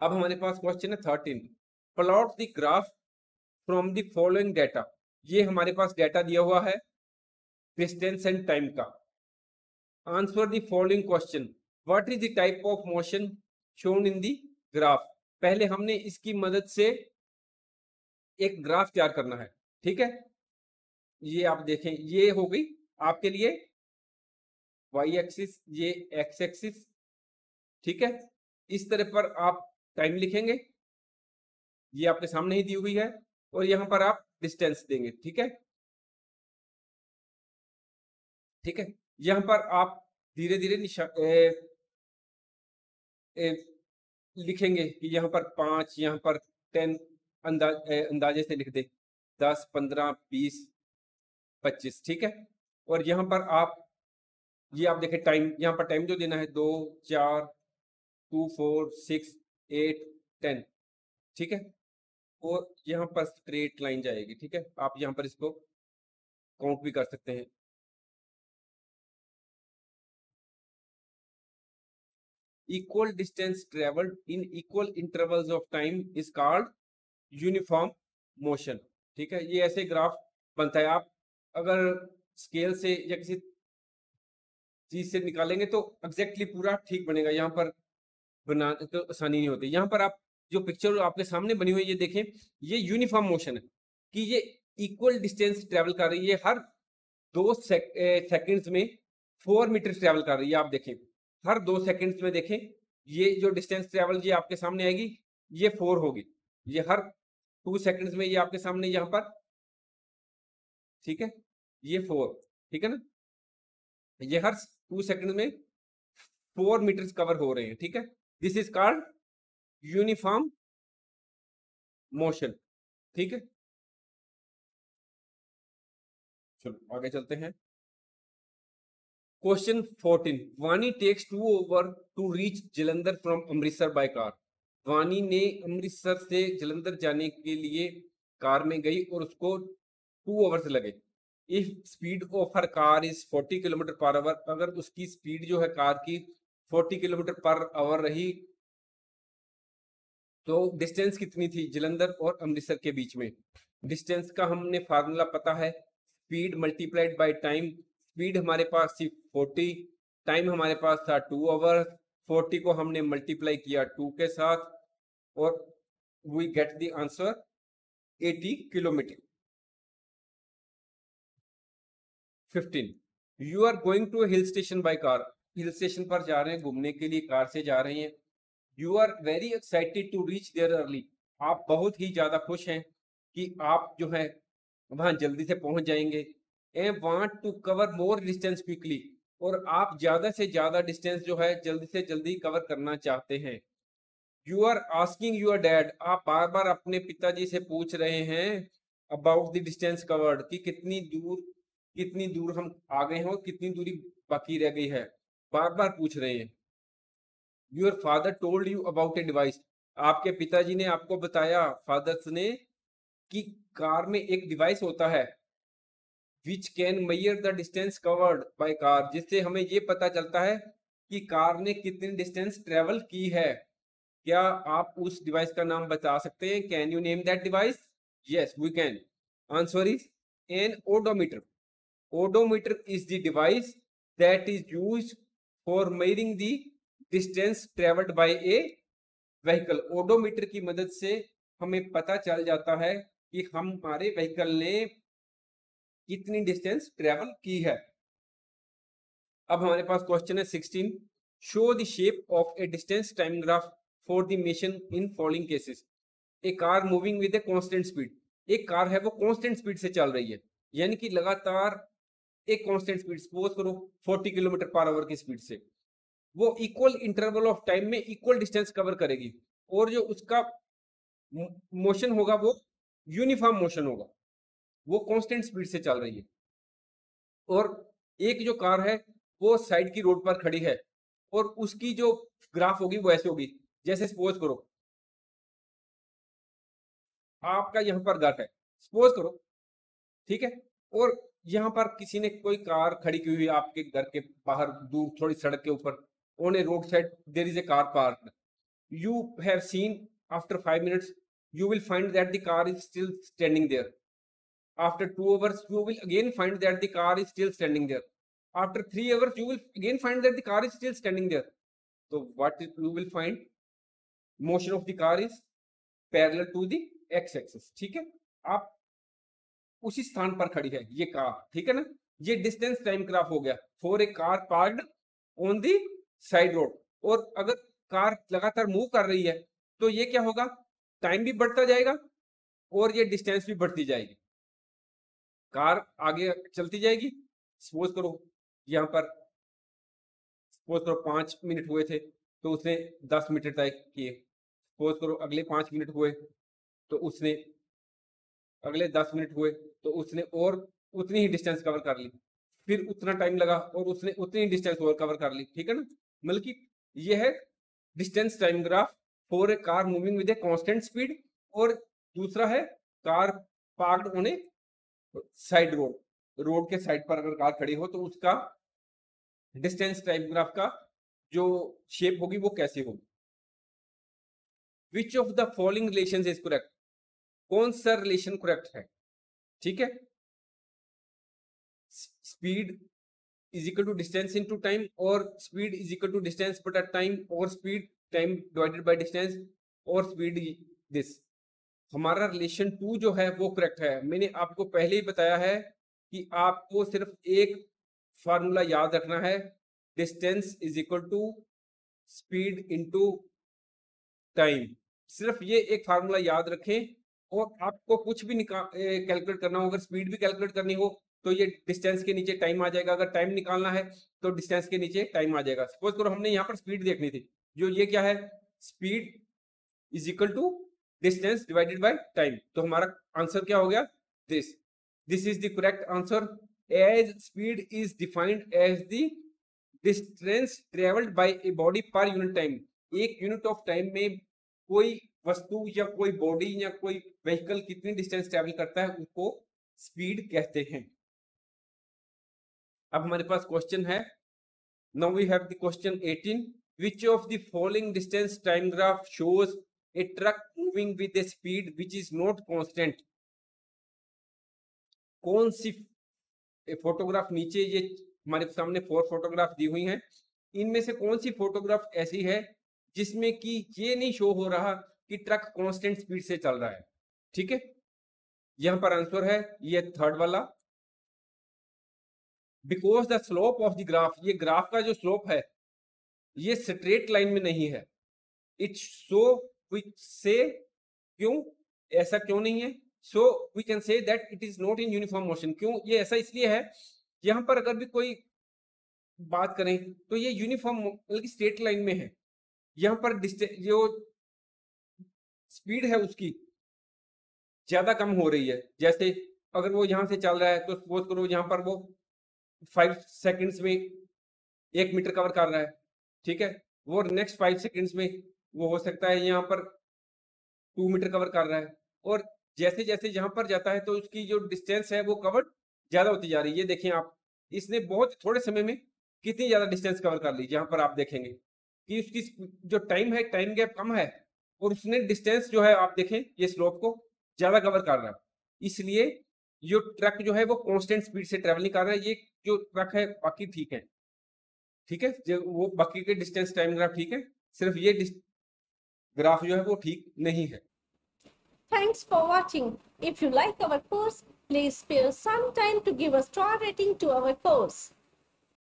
अब हमारे पास क्वेश्चन है thirteen plot the graph from the following data ये हमारे पास डेटा दिया हुआ है डिस्टेंस एंड टाइम का. Answer the following question what is the type of motion shown in the graph पहले हमने इसकी मदद से एक ग्राफ तैयार करना है, ठीक है? ये आप देखें, ये हो गई आपके लिए वाई एक्सिस ये एक्स एक्सिस ठीक है? इस तरह पर आप टाइम लिखेंगे। ये आपके सामने ही दी हुई है और यहाँ पर आप डिस्टेंस देंगे, ठीक है? ठीक है? यहाँ पर आप धीरे धीरे लिखेंगे कि यहाँ पर पाँच, यहाँ पर टेन अंदाज अंदाजे से लिख दे। दस, पंद्रह, बीस, पच्चीस, ठीक है? और यहाँ पर आप, ये आप देखें, टाइम, यहाँ पर टाइम जो देना है, दो, चार, two, four, six eight, ten, ठीक है? और यहाँ पर स्ट्रेट लाइन जाएगी, ठीक है? आप यहाँ पर इसको काउंट भी कर सकते हैं। Equal distance traveled in equal intervals of time is called uniform motion, ठीक है? ये ऐसे ग्राफ बनता है आप अगर स्केल से या किसी चीज़ से निकालेंगे तो एग्जैक्टली पूरा ठीक बनेगा। यहाँ पर बना तो आसानी नहीं होती। यहाँ पर आप जो पिक्चर आपके सामने बनी हुई ये देखें ये यूनिफॉर्म मोशन है कि ये इक्वल डिस्टेंस ट्रेवल कर रही है। हर दो सेक, सेकंड्स में फोर मीटर ट्रेवल कर रही है आप देखें। हर दो सेकंड्स में देखें ये जो डिस्टेंस ट्रेवल ये आपके सामने आएगी ये फोर होगी। ये हर टू सेकंड्स में ये आपके सामने यहाँ पर ठीक है? ये फोर ठीक है ना? ये हर टू सेकंड में फोर मीटर्स कवर हो रहे हैं ठीक है? This is called uniform motion ठीक है? चलो, आगे चलते हैं। Question 14 Vani takes two hours to reach Jalandhar from Amritsar by car Vani ने अमृतसर से जलंधर जाने के लिए कार में गई और उसको टू आवर्स लगे। If speed of her car is 40 kilometre per hour अगर उसकी स्पीड जो है कार की 40 किलोमीटर पर आवर रही। तो डिस्टेंस कितनी थी जलंधर और अमृतसर के बीच में? डिस्टेंस का हमने फार्मूला पता है, speed multiplied by time. Speed हमारे पास थी फोर्टी, टाइम हमारे पास था टू आवर। फोर्टी को हमने मल्टीप्लाई किया टू के साथ और we get the answer eighty kilometre. Fifteen, you are going to hill station by car. Hill station पर जा रहे हैं, घूमने के लिए, कार से जा रहे हैं। You are very excited to reach there early आप बहुत ही ज़्यादा खुश हैं कि आप जो है, वहाँ जल्दी से पहुँच जाएँगे। And want to cover more distance quickly और आप ज़्यादा से ज़्यादा डिस्टेंस जो है, जल्दी से जल्दी कवर करना चाहते हैं। You are asking your dad आप बार बार अपने पिताजी से पूछ रहे हैं अबाउट द डिस्टेंस कवर्ड कि कितनी दूर कितनी दूर हम आ गए हैं और कितनी दूरी बाकी रह गई है। बार बार पूछ रहे हैं। Your father told you about a device आपके पिताजी ने आपको बताया फादर्स ने, कि कार में एक डिवाइस होता है which can measure the distance covered by car जिससे हमें ये पता चलता है कि कार ने कितनी डिस्टेंस ट्रेवल की है। क्या आप उस डिवाइस का नाम बता सकते हैं? Can you name that device yes we can answer is an odometer odometer is the device that is use for measuring the distance travelled by a vehicle odometer की मदद से हमें पता चल जाता है कि हमारे व्हीकल ने कितनी डिस्टेंस ट्रेवल की है। अब हमारे पास क्वेश्चन है sixteen show the shape of a distance time graph for the motion in following cases a car moving with a constant speed एक कार है, वो कांस्टेंट स्पीड से चल रही है। यानी कि लगातार एक कांस्टेंट स्पीड सपोज़ करो 40 किलोमीटर पर आवर की स्पीड से। वो इक्वल इंटरवल ऑफ़ टाइम में इक्वल डिस्टेंस कवर करेगी। और जो उसका मोशन होगा वो यूनिफॉर्म मोशन होगा। वो कांस्टेंट स्पीड से चल रही है। और एक जो कार है, वो साइड की रोड पर खड़ी है। और उसकी जो ग्राफ होगी वो ऐसे होगी। जैसे सपोज़ करो। आपका यहाँ पर घर है। सपोज़ करो। ठीक है? और यहाँ पर किसी ने कोई कार खड़ी की हुई आपके घर के बाहर दूर थोड़ी सड़क के ऊपर on a road side there is a car park you have seen after 5 minutes you will find that the car is still standing there after 2 hours you will again find that the car is still standing there after 3 hours you will again find that the car is still standing there so what you will find motion of the car is parallel to the x axis ठीक है आप उसी स्थान पर खड़ी है, ये car, ठीक है ना? ये डिस्टेंस टाइम ग्राफ हो गया for a car parked on the side road और अगर कार लगातार मूव कर रही है तो ये क्या होगा? टाइम भी बढ़ता जाएगा और ये डिस्टेंस भी बढ़ती जाएगी। कार आगे चलती जाएगी। सपोज़ करो, यहाँ पर सपोज़ करो पाँच मिनट हुए थे तो उसने दस मिनट तय किए। सपोज़ करो अगले पाँच मिनट हुए तो उसने अगले दस मिनट हुए तो उसने और उतनी ही डिस्टेंस कवर कर ली। फिर उतना टाइम लगा और उसने उतनी ही डिस्टेंस और कवर कर ली, ठीक है ना? मतलब कि ये है distance time graph for a car moving with a constant speed और दूसरा है car parked on a side road road के साइड पर अगर कार खड़ी हो तो उसका डिस्टेंस टाइम ग्राफ का जो शेप होगी, वो कैसे होगी? Which of the following relation is correct कौन सा रिलेशन करेक्ट है? ठीक है? Speed is equal to distance into time और speed is equal to distance but time और speed time divided by distance और स्पीड दिस हमारा रिलेशन टू जो है वो करेक्ट है। मैंने आपको पहले ही बताया है कि आपको सिर्फ़ एक फार्मूला याद रखना है। Distance is equal to speed into time सिर्फ़ ये एक फार्मूला याद रखें और आपको कुछ भी कैलकुलेट करना हो, अगर स्पीड भी कैलकुलेट करनी हो तो ये डिस्टेंस के नीचे टाइम आ जाएगा। अगर टाइम निकालना है तो डिस्टेंस के नीचे टाइम आ जाएगा। सपोज़ करो हमने यहाँ पर स्पीड देखनी थी, जो ये क्या है? Speed is equal to distance divided by time तो हमारा आंसर क्या हो गया? This this is the correct answer as speed is defined as the distance travelled by a body per unit time एक यूनिट ऑफ़ टाइम में कोई वस्तु या कोई बॉडी या कोई व्हीकल कितनी डिस्टेंस ट्रेवल करता है उसको स्पीड कहते हैं। अब हमारे पास क्वेश्चन है। Now we have the question 18 which of the following distance time graph shows a truck moving with a speed which is not constant? कौन सी फोटोग्राफ नीचे, ये हमारे सामने फोर फोटोग्राफ दी हुई हैं। इनमें से कौन सी फोटोग्राफ ऐसी है जिसमें कि ये नहीं शो हो रहा कि ट्रक कांस्टेंट स्पीड से चल रहा है। ठीक है? यहाँ पर आंसर है, ये थर्ड वाला। Because the slope of the graph ये ग्राफ का जो स्लोप है, ये स्ट्रेट लाइन में नहीं है। इट सो वी से क्यों? ऐसा क्यों नहीं है? So we can say that it is not in uniform motion क्यों? ये ऐसा इसलिए है, यहाँ पर अगर भी कोई बात करें तो ये यूनिफॉर्म मतलब स्ट्रेट लाइन में है। यहाँ पर जो स्पीड है उसकी, ज़्यादा कम हो रही है। जैसे अगर वो यहाँ से चल रहा है तो सपोज़ करो यहाँ पर वो फाइव सेकंड्स में एक मीटर कवर कर रहा है, ठीक है? वो नेक्स्ट फाइव सेकंड्स में वो हो सकता है यहाँ पर टू मीटर कवर कर रहा है। और जैसे जैसे यहाँ पर जाता है तो उसकी जो डिस्टेंस है वो कवर ज़्यादा होती जा रही है। ये देखें आप, इसने बहुत थोड़े समय में कितनी ज़्यादा डिस्टेंस कवर कर ली यहाँ पर आप देखेंगे कि उसकी जो टाइम है टाइम गैप कम है और उसने डिस्टेंस जो है आप देखें ये स्लोप को ज़्यादा कवर कर रहा है। इसलिए जो ट्रक जो है वो कांस्टेंट स्पीड से ट्रेवल नहीं कर रहा है। ये जो ट्रक है बाकी ठीक है। ठीक है? जो वो बाकी के डिस्टेंस टाइम ग्राफ ठीक है? सिर्फ़ ये ग्राफ जो है वो ठीक नहीं है। Thanks for watching. If you like our course, please spare some time to give a star rating to our course.